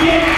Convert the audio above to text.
Yeah.